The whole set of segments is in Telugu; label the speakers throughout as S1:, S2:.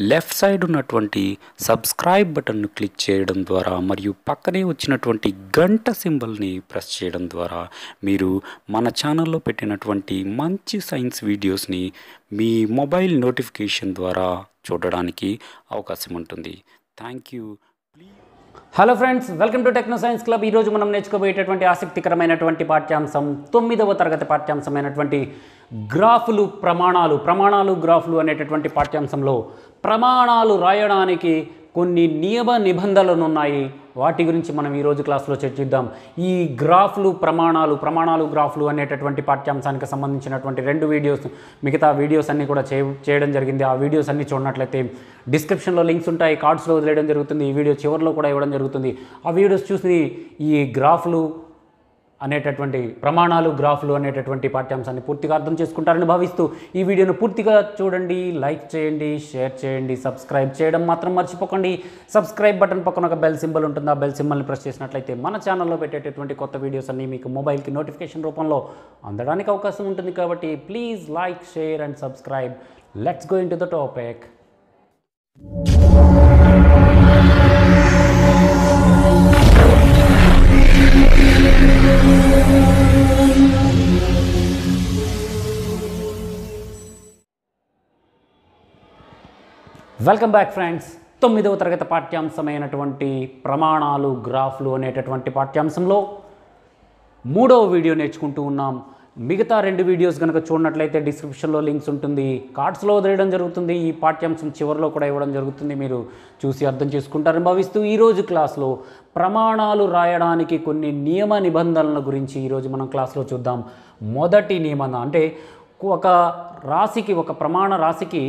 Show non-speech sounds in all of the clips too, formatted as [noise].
S1: లెఫ్ట్ సైడ్ ఉన్నటువంటి సబ్స్క్రైబ్ బటన్ను క్లిక్ చేయడం ద్వారా మరియు పక్కనే వచ్చినటువంటి గంట సింబల్ని ప్రెస్ చేయడం ద్వారా మీరు మన ఛానల్లో పెట్టినటువంటి మంచి సైన్స్ వీడియోస్ని మీ మొబైల్ నోటిఫికేషన్ ద్వారా చూడడానికి అవకాశం ఉంటుంది. Thank you.
S2: Hello friends welcome to Techno Science Club. ఈరోజు మనం నేర్చుకోబోయేటటువంటి ఆసక్తికరమైనటువంటి పాఠ్యాంశం తొమ్మిదవ తరగతి పాఠ్యాంశమైనటువంటి గ్రాఫులు ప్రమాణాలు ప్రమాణాలు గ్రాఫులు అనేటటువంటి పాఠ్యాంశంలో ప్రమాణాలు రాయడానికి కొన్ని నియమ నిబంధనలు ఉన్నాయి వాటి గురించి మనం ఈరోజు క్లాస్లో చర్చిద్దాం. ఈ గ్రాఫ్లు ప్రమాణాలు ప్రమాణాలు గ్రాఫ్లు అనేటటువంటి పాఠ్యాంశానికి సంబంధించినటువంటి రెండు వీడియోస్ మిగతా వీడియోస్ అన్నీ కూడా చే చేయడం జరిగింది. ఆ వీడియోస్ అన్నీ చూడనట్లయితే డిస్క్రిప్షన్లో లింక్స్ ఉంటాయి. కార్డ్స్లో వదిలేయడం జరుగుతుంది. ఈ వీడియో చివరిలో కూడా ఇవ్వడం జరుగుతుంది. ఆ వీడియోస్ చూసి ఈ గ్రాఫ్లు అనేటటువంటి ప్రమాణాలు గ్రాఫ్లు అనేటటువంటి పాఠ్యాంశాన్ని పూర్తిగా అర్థం చేసుకుంటారని భావిస్తూ ఈ వీడియోను పూర్తిగా చూడండి లైక్ చేయండి షేర్ చేయండి సబ్స్క్రైబ్ చేయడం మాత్రం మర్చిపోకండి. సబ్స్క్రైబ్ బటన్ పక్కన ఒక బెల్ సింబల్ ఉంటుంది ఆ బెల్ సింబల్ని ప్రెస్ చేసినట్లయితే మన ఛానల్లో పెట్టేటటువంటి కొత్త వీడియోస్ అన్నీ మీకు మొబైల్కి నోటిఫికేషన్ రూపంలో అందడానికి అవకాశం ఉంటుంది కాబట్టి please like share and subscribe. Let's go into the topic. Welcome back friends తొమ్మిదవ తరగతి పాఠ్యాంశమైనటువంటి ప్రమాణాలు గ్రాఫ్లు అనేటటువంటి పాఠ్యాంశంలో మూడవ వీడియో నేర్చుకుంటూ ఉన్నాం. మిగతా రెండు వీడియోస్ కనుక చూడనట్లయితే డిస్క్రిప్షన్లో లింక్స్ ఉంటుంది. కార్డ్స్లో వదిలేయడం జరుగుతుంది. ఈ పాఠ్యాంశం చివరిలో కూడా ఇవ్వడం జరుగుతుంది. మీరు చూసి అర్థం చేసుకుంటారని భావిస్తూ ఈరోజు క్లాస్లో ప్రమాణాలు రాయడానికి కొన్ని నియమ నిబంధనల గురించి ఈరోజు మనం క్లాస్లో చూద్దాం. మొదటి నియమన అంటే ఒక రాశికి ఒక ప్రమాణ రాశికి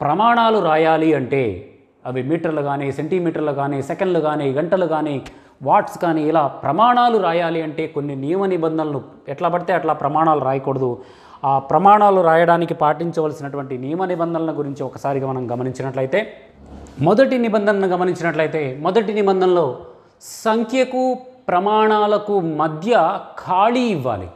S2: ప్రమాణాలు రాయాలి అంటే అవి మీటర్లు కానీ సెంటీమీటర్లు కానీ సెకండ్లు కానీ గంటలు కానీ వాట్స్ కానీ ఇలా ప్రమాణాలు రాయాలి అంటే కొన్ని నియమ నిబంధనలు ఎట్లా పడితే అట్లా ప్రమాణాలు రాయకూడదు. ఆ ప్రమాణాలు రాయడానికి పాటించవలసినటువంటి నియమ నిబంధనల గురించి ఒకసారిగా మనం గమనించినట్లయితే మొదటి నిబంధనను గమనించినట్లయితే మొదటి నిబంధనలో సంఖ్యకు ప్రమాణాలకు మధ్య ఖాళీ ఇవ్వాలి.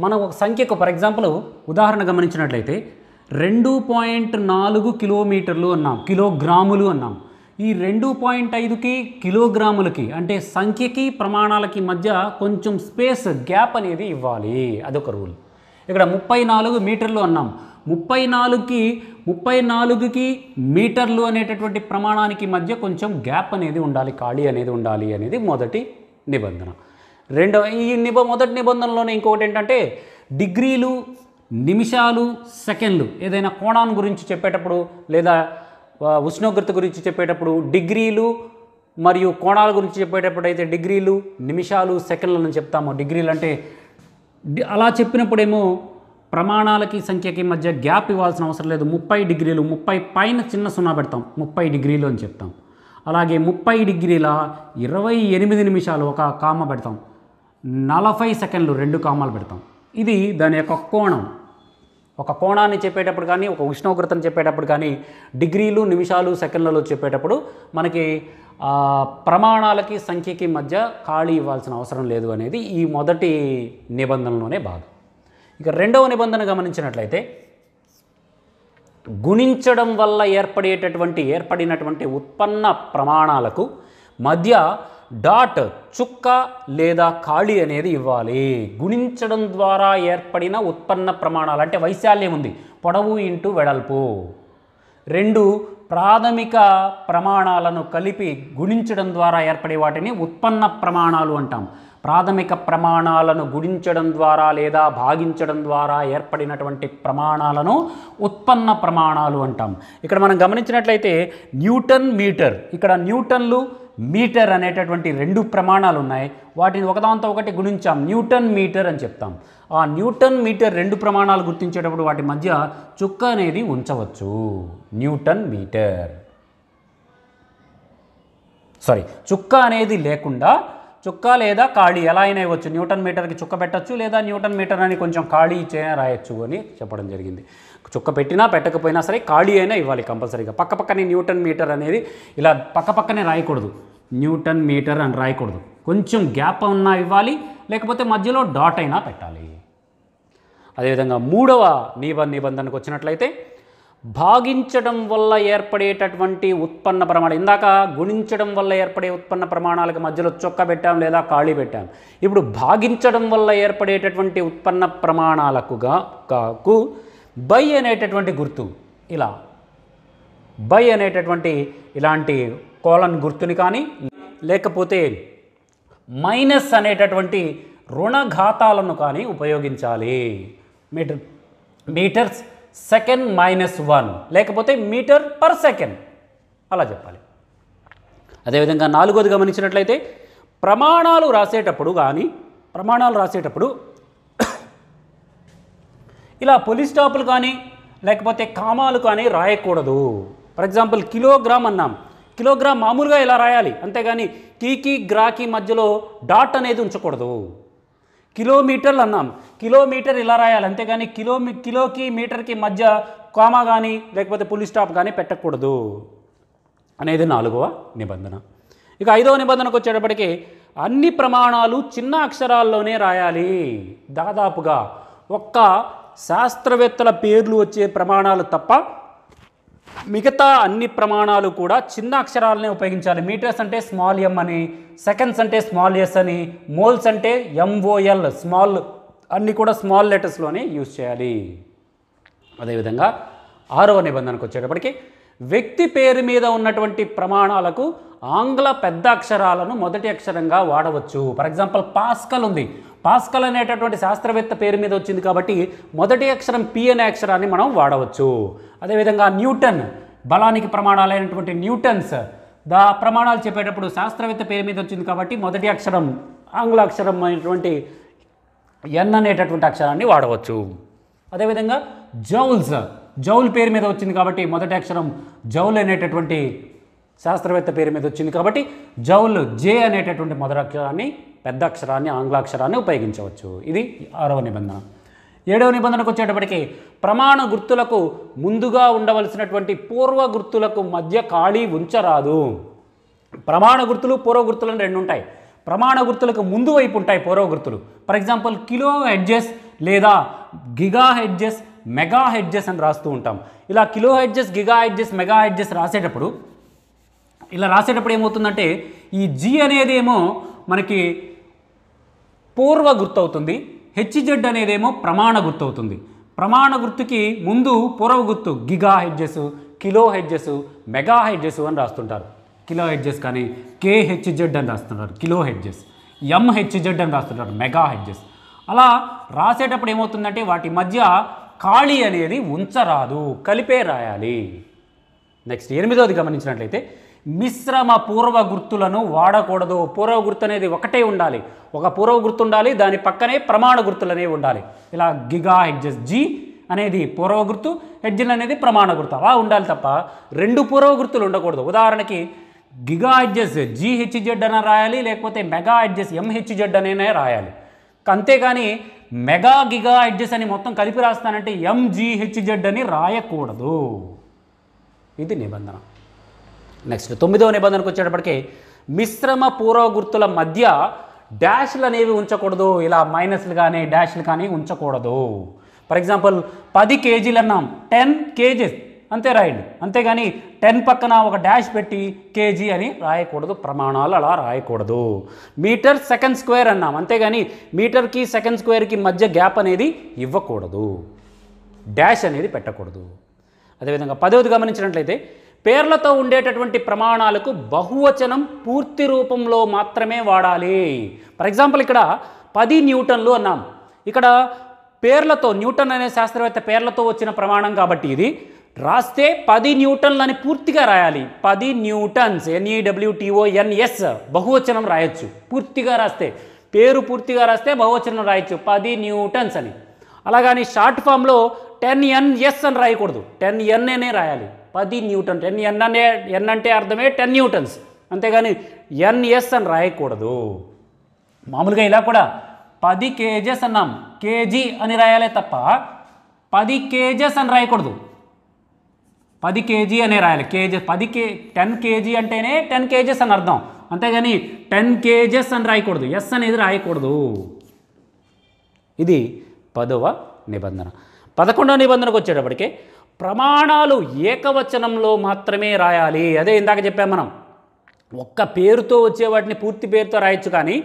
S2: మనం ఒక సంఖ్యకు ఫర్ ఎగ్జాంపుల్ ఉదాహరణ గమనించినట్లయితే రెండు పాయింట్ నాలుగు కిలోమీటర్లు అన్నాం కిలోగ్రాములు అన్నాం. ఈ రెండు పాయింట్ ఐదుకి కిలోగ్రాములకి అంటే సంఖ్యకి ప్రమాణాలకి మధ్య కొంచెం స్పేస్ గ్యాప్ అనేది ఇవ్వాలి. అదొక రూల్. ఇక్కడ ముప్పై నాలుగు మీటర్లు అన్నాం. ముప్పై నాలుగుకి ముప్పై నాలుగుకి మీటర్లు అనేటటువంటి ప్రమాణానికి మధ్య కొంచెం గ్యాప్ అనేది ఉండాలి ఖాళీ అనేది ఉండాలి అనేది మొదటి నిబంధన. రెండవ ఈ నిబ మొదటి నిబంధనలోనే ఇంకొకటి ఏంటంటే డిగ్రీలు నిమిషాలు సెకండ్లు ఏదైనా కోణాన్ని గురించి చెప్పేటప్పుడు లేదా ఉష్ణోగ్రత గురించి చెప్పేటప్పుడు డిగ్రీలు మరియు కోణాల గురించి చెప్పేటప్పుడు అయితే డిగ్రీలు నిమిషాలు సెకండ్లను చెప్తాము. డిగ్రీలు అంటే అలా చెప్పినప్పుడేమో ప్రమాణాలకి సంఖ్యకి మధ్య గ్యాప్ ఇవ్వాల్సిన అవసరం లేదు. ముప్పై డిగ్రీలు ముప్పై పైన చిన్న సున్నా పెడతాం. ముప్పై డిగ్రీలు అని చెప్తాం. అలాగే ముప్పై డిగ్రీల ఇరవై ఎనిమిది నిమిషాలు ఒక కామ పెడతాం. నలభై సెకండ్లు రెండు కామాలు పెడతాం. ఇది దాని యొక్క కోణం. ఒక కోణాన్ని చెప్పేటప్పుడు కానీ ఒక ఉష్ణోగ్రతను చెప్పేటప్పుడు కానీ డిగ్రీలు నిమిషాలు సెకండ్లలో చెప్పేటప్పుడు మనకి ప్రమాణాలకి సంఖ్యకి మధ్య ఖాళీ ఇవ్వాల్సిన అవసరం లేదు అనేది ఈ మొదటి నిబంధనలోనే భాగం. ఇక రెండవ నిబంధన గమనించినట్లయితే గుణించడం వల్ల ఏర్పడేటటువంటి ఏర్పడినటువంటి ఉత్పన్న ప్రమాణాలకు మధ్య డాట్ చుక్క లేదా ఖాళీ అనేది ఇవ్వాలి. గుణించడం ద్వారా ఏర్పడిన ఉత్పన్న ప్రమాణాలు అంటే వైశాల్యం ఉంది. పొడవు ఇంటూ వెడల్పు. రెండు ప్రాథమిక ప్రమాణాలను కలిపి గుణించడం ద్వారా ఏర్పడే వాటిని ఉత్పన్న ప్రమాణాలు అంటాం. ప్రాథమిక ప్రమాణాలను గుణించడం ద్వారా లేదా భాగించడం ద్వారా ఏర్పడినటువంటి ప్రమాణాలను ఉత్పన్న ప్రమాణాలు అంటాం. ఇక్కడ మనం గమనించినట్లయితే న్యూటన్ మీటర్ ఇక్కడ న్యూటన్లు మీటర్ అనేటటువంటి రెండు ప్రమాణాలు ఉన్నాయి వాటిని ఒకదాంతో ఒకటి గుణించాం. న్యూటన్ మీటర్ అని చెప్తాం. ఆ న్యూటన్ మీటర్ రెండు ప్రమాణాలు గుర్తించేటప్పుడు వాటి మధ్య చుక్క అనేది ఉంచవచ్చు. Newton metre. సారీ చుక్క అనేది లేకుండా చుక్క లేదా ఖాళీ ఎలా అయినా ఇవ్వచ్చు. న్యూటన్ మీటర్కి చుక్క పెట్టచ్చు లేదా న్యూటన్ మీటర్ అని కొంచెం ఖాళీ ఇచ్చే రాయొచ్చు అని చెప్పడం జరిగింది. చుక్క పెట్టినా పెట్టకపోయినా సరే ఖాళీ అయినా ఇవ్వాలి కంపల్సరీగా. పక్క పక్కనే న్యూటన్ మీటర్ అనేది ఇలా పక్క పక్కనే రాయకూడదు. న్యూటన్ మీటర్ అని రాయకూడదు. కొంచెం గ్యాప్ ఉన్నా ఇవ్వాలి లేకపోతే మధ్యలో డాట్ అయినా పెట్టాలి. అదేవిధంగా మూడవ నిబ నిబంధనకు వచ్చినట్లయితే భాగించడం వల్ల ఏర్పడేటటువంటి ఉత్పన్న ప్రమాణం ఇందాక గుణించడం వల్ల ఏర్పడే ఉత్పన్న ప్రమాణాలకు మధ్యలో చొక్క పెట్టాం లేదా ఖాళీ పెట్టాం. ఇప్పుడు భాగించడం వల్ల ఏర్పడేటటువంటి ఉత్పన్న ప్రమాణాలకుగా కాకు బై అనేటటువంటి గుర్తు ఇలా బై అనేటటువంటి ఇలాంటి కోలన్ గుర్తుని కానీ లేకపోతే మైనస్ అనేటటువంటి రుణఘాతాలను కానీ ఉపయోగించాలి. Metre metres second minus one లేకపోతే మీటర్ పర్ సెకండ్. అలా చెప్పాలి. అదేవిధంగా నాలుగోది గమనించినట్లయితే ప్రమాణాలు రాసేటప్పుడు కానీ ప్రమాణాలు రాసేటప్పుడు [coughs] ఇలా పోలీస్ స్టాపులు కానీ లేకపోతే కామాలు కానీ రాయకూడదు. ఫర్ ఎగ్జాంపుల్ కిలోగ్రామ్ అన్నాం. కిలోగ్రామ్ మామూలుగా ఇలా రాయాలి? అంతేగాని కీకి గ్రాకి మధ్యలో డాట్ అనేది ఉంచకూడదు. కిలోమీటర్లు అన్నాం. కిలోమీటర్ ఇలా రాయాలి? అంతేగాని కిలో కిలోకి మీటర్కి మధ్య కామా కానీ లేకపోతే పులి స్టాప్ కానీ పెట్టకూడదు. అనేది నాలుగవ నిబంధన. ఇక ఐదవ నిబంధనకు వచ్చేటప్పటికి అన్ని ప్రమాణాలు చిన్న అక్షరాల్లోనే రాయాలి. దాదాపుగా ఒక్క శాస్త్రవేత్తల పేర్లు వచ్చే ప్రమాణాలు తప్ప మిగతా అన్ని ప్రమాణాలు కూడా చిన్న అక్షరాలనే ఉపయోగించాలి. మీటర్స్ అంటే స్మాల్ ఎం అని సెకండ్స్ అంటే స్మాల్ ఎస్ అని మోల్స్ అంటే ఎంఓఎల్ స్మాల్ అన్నీ కూడా స్మాల్ లెటర్స్లోనే యూజ్ చేయాలి. అదేవిధంగా ఆరవ నిబంధనకు వచ్చేటప్పటికి వ్యక్తి పేరు మీద ఉన్నటువంటి ప్రమాణాలకు ఆంగ్ల పెద్ద అక్షరాలను మొదటి అక్షరంగా వాడవచ్చు. ఫర్ ఎగ్జాంపుల్ పాస్కల్ ఉంది. పాస్కల్ అనేటటువంటి శాస్త్రవేత్త పేరు మీద వచ్చింది కాబట్టి మొదటి అక్షరం పి అనే అక్షరాన్ని మనం వాడవచ్చు. అదేవిధంగా న్యూటన్ బలానికి ప్రమాణాలైనటువంటి న్యూటన్స్ దా ప్రమాణాలు చెప్పేటప్పుడు శాస్త్రవేత్త పేరు మీద వచ్చింది కాబట్టి మొదటి అక్షరం ఆంగ్ల అక్షరం అయినటువంటి ఎన్ అనేటటువంటి అక్షరాన్ని వాడవచ్చు. అదేవిధంగా జౌల్స్ జౌల్ పేరు మీద వచ్చింది కాబట్టి మొదటి అక్షరం జౌల్ అనేటటువంటి శాస్త్రవేత్త పేరు మీద వచ్చింది కాబట్టి జౌల్ జే అనేటటువంటి మొదటి అక్షరాన్ని పెద్ద అక్షరాన్ని ఆంగ్ల అక్షరాన్ని ఉపయోగించవచ్చు. ఇది ఆరవ నిబంధన. ఏడవ నిబంధనకు వచ్చేటప్పటికి ప్రమాణ గుర్తులకు ముందుగా ఉండవలసినటువంటి పూర్వ గుర్తులకు మధ్య ఖాళీ ఉంచరాదు. ప్రమాణ గుర్తులు పూర్వ గుర్తులు అని రెండు ఉంటాయి. ప్రమాణ గుర్తులకు ముందు వైపు ఉంటాయి పూర్వ గుర్తులు. ఫర్ ఎగ్జాంపుల్ కిలో హెడ్జెస్ లేదా గిగా హెడ్జెస్ మెగా హెడ్జెస్ అని రాస్తూ ఉంటాం. ఇలా kilo hedges giga hedges mega hedges రాసేటప్పుడు ఇలా రాసేటప్పుడు ఏమవుతుందంటే ఈ జీ అనేది ఏమో మనకి పూర్వ గుర్తు అవుతుంది హెచ్జెడ్ అనేదేమో ప్రమాణ గుర్తవుతుంది. ప్రమాణ గుర్తుకి ముందు పూర్వ గుర్తు giga hertz kilo hertz mega hertz అని రాస్తుంటారు. కిలో హెడ్జెస్ కానీ కేహెచ్జెడ్ అని రాస్తుంటారు. Kilo hertz M H Z అని రాస్తుంటారు. Megahertz. అలా రాసేటప్పుడు ఏమవుతుందంటే వాటి మధ్య ఖాళీ అనేది ఉంచరాదు కలిపే రాయాలి. నెక్స్ట్ ఎనిమిదవది గమనించినట్లయితే మిశ్రమ పూర్వ గుర్తులను వాడకూడదు. పూర్వ గుర్తు అనేది ఒకటే ఉండాలి. ఒక పూర్వ గుర్తు ఉండాలి దాని పక్కనే ప్రమాణ గుర్తులు అనేవి ఉండాలి. ఇలా గిగా హెడ్జెస్ జీ అనేది పూర్వ గుర్తు హెడ్జెన్ అనేది ప్రమాణ గుర్తు. అలా ఉండాలి తప్ప రెండు పూర్వ గుర్తులు ఉండకూడదు. ఉదాహరణకి గిగా హెడ్జెస్ జీహెచ్జెడ్ అని రాయాలి లేకపోతే మెగా హెడ్జెస్ ఎంహెచ్జెడ్ అనే రాయాలి. అంతేగాని మెగా గిగా హెడ్జెస్ అని మొత్తం కలిపి రాస్తానంటే ఎంజీహెచ్జెడ్ అని రాయకూడదు. ఇది నిబంధన. నెక్స్ట్ తొమ్మిదవ నిబంధనకు వచ్చేటప్పటికి మిశ్రమ పూర్వ గుర్తుల మధ్య డాష్లు అనేవి ఉంచకూడదు ఇలా మైనస్లు కానీ డాష్లు కానీ ఉంచకూడదు. ఫర్ ఎగ్జాంపుల్ పది కేజీలు అన్నాం టెన్ కేజీస్ అంతే రాయండి. అంతేగాని టెన్ పక్కన ఒక డాష్ పెట్టి కేజీ అని రాయకూడదు ప్రమాణాలు అలా రాయకూడదు. మీటర్ సెకండ్ స్క్వేర్ అన్నాం అంతేగాని మీటర్కి సెకండ్ స్క్వేర్కి మధ్య గ్యాప్ అనేది ఇవ్వకూడదు. డాష్ అనేది పెట్టకూడదు. అదేవిధంగా పదవది గమనించినట్లయితే పేర్లతో ఉండేటటువంటి ప్రమాణాలకు బహువచనం పూర్తి రూపంలో మాత్రమే వాడాలి. ఫర్ ఎగ్జాంపుల్ ఇక్కడ పది న్యూటన్లు అన్నాం. ఇక్కడ పేర్లతో న్యూటన్ అనే శాస్త్రవేత్త పేర్లతో వచ్చిన ప్రమాణం కాబట్టి ఇది రాస్తే పది న్యూటన్లు అని పూర్తిగా రాయాలి. పది న్యూటన్స్ ఎన్ఈడబ్ల్యూటీఓఎన్ఎస్ బహువచనం రాయొచ్చు. పూర్తిగా రాస్తే పేరు పూర్తిగా రాస్తే బహువచనం రాయొచ్చు. పది న్యూటన్స్ అని. అలాగని షార్ట్ ఫామ్లో టెన్ ఎన్ ఎస్ అని రాయకూడదు. టెన్ ఎన్ అనే రాయాలి. పది న్యూటన్ టెన్ ఎన్ అనే ఎన్ అంటే అర్థమే టెన్ న్యూటన్స్. అంతేగాని ఎన్ఎస్ అని రాయకూడదు. మామూలుగా ఇలా కూడా పది కేజెస్ అన్నాం. కేజీ అని రాయాలే తప్ప పది కేజెస్ అని రాయకూడదు. పది కేజీ అనే రాయాలి. కేజీ పది కే టెన్ కేజీ అంటేనే టెన్ కేజెస్ అని అర్థం. అంతేగాని టెన్ కేజెస్ అని రాయకూడదు. ఎస్ అనేది రాయకూడదు. ఇది పదవ నిబంధన. పదకొండో నిబంధనకు వచ్చేటప్పటికి ప్రమాణాలు ఏకవచనంలో మాత్రమే రాయాలి. అదే ఇందాక చెప్పాం మనం. ఒక్క పేరుతో వచ్చే వాటిని పూర్తి పేరుతో రాయొచ్చు కానీ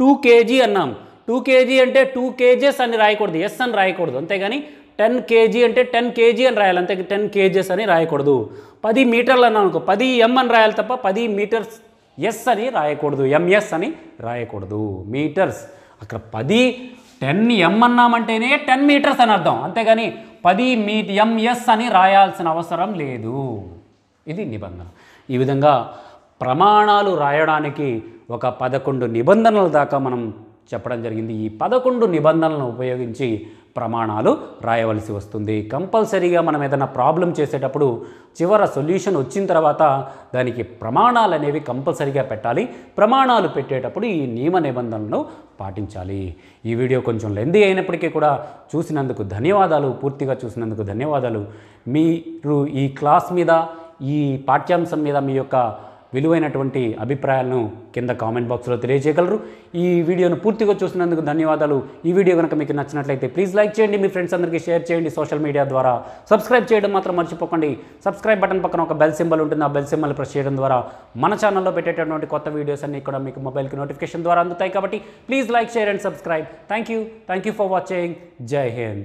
S2: టూ కేజీ అన్నాం. టూ కేజీ అంటే టూ కేజెస్ అని రాయకూడదు. ఎస్ అని రాయకూడదు. అంతేగాని టెన్ కేజీ అంటే టెన్ కేజీ అని రాయాలి. అంతే టెన్ కేజెస్ అని రాయకూడదు. పది మీటర్లు అన్నాం అనుకో పది ఎం అని రాయాలి తప్ప పది మీటర్స్ ఎస్ అని రాయకూడదు. ఎంఎస్ అని రాయకూడదు. మీటర్స్. అక్కడ పది టెన్ ఎం అన్నామంటేనే టెన్ మీటర్స్ అని అర్థం. అంతేగాని పది మీ ఎంఎస్ అని రాయాల్సిన అవసరం లేదు. ఇది నిబంధన. ఈ విధంగా ప్రమాణాలు రాయడానికి ఒక పదకొండు నిబంధనల దాకా మనం చెప్పడం జరిగింది. ఈ పదకొండు నిబంధనలను ఉపయోగించి ప్రమాణాలు రాయవలసి వస్తుంది. కంపల్సరీగా మనం ఏదైనా ప్రాబ్లం చేసేటప్పుడు చివర సొల్యూషన్ వచ్చిన తర్వాత దానికి ప్రమాణాలు అనేవి కంపల్సరీగా పెట్టాలి. ప్రమాణాలు పెట్టేటప్పుడు ఈ నియమ నిబంధనలను పాటించాలి. ఈ వీడియో కొంచెం లెంది అయినప్పటికీ కూడా చూసినందుకు ధన్యవాదాలు. పూర్తిగా చూసినందుకు ధన్యవాదాలు. మీరు ఈ క్లాస్ మీద ఈ పాఠ్యాంశం మీద మీ యొక్క విలువైనటువంటి అభిప్రాయాలను కింద కామెంట్ బాక్స్లో తెలియజేయగలరు. ఈ వీడియోను పూర్తిగా చూసినందుకు ధన్యవాదాలు. ఈ వీడియో కనుక మీకు నచ్చినట్లయితే ప్లీజ్ లైక్ చేయండి మీ ఫ్రెండ్స్ అందరికీ షేర్ చేయండి. సోషల్ మీడియా ద్వారా సబ్స్క్రైబ్ చేయడం మాత్రం మర్చిపోకండి. సబ్స్క్రైబ్ బటన్ పక్కన ఒక బెల్ సింబల్ ఉంటుంది ఆ బెల్ సింబల్ ప్రెస్ చేయడం ద్వారా మన ఛానల్లో పెట్టేటటువంటి కొత్త వీడియోస్ అన్ని కూడా మీకు మొబైల్కి నోటిఫికేషన్ ద్వారా అందుతాయి. కాబట్టి please like share and subscribe. Thank you. Thank you for watching. జై హింద్.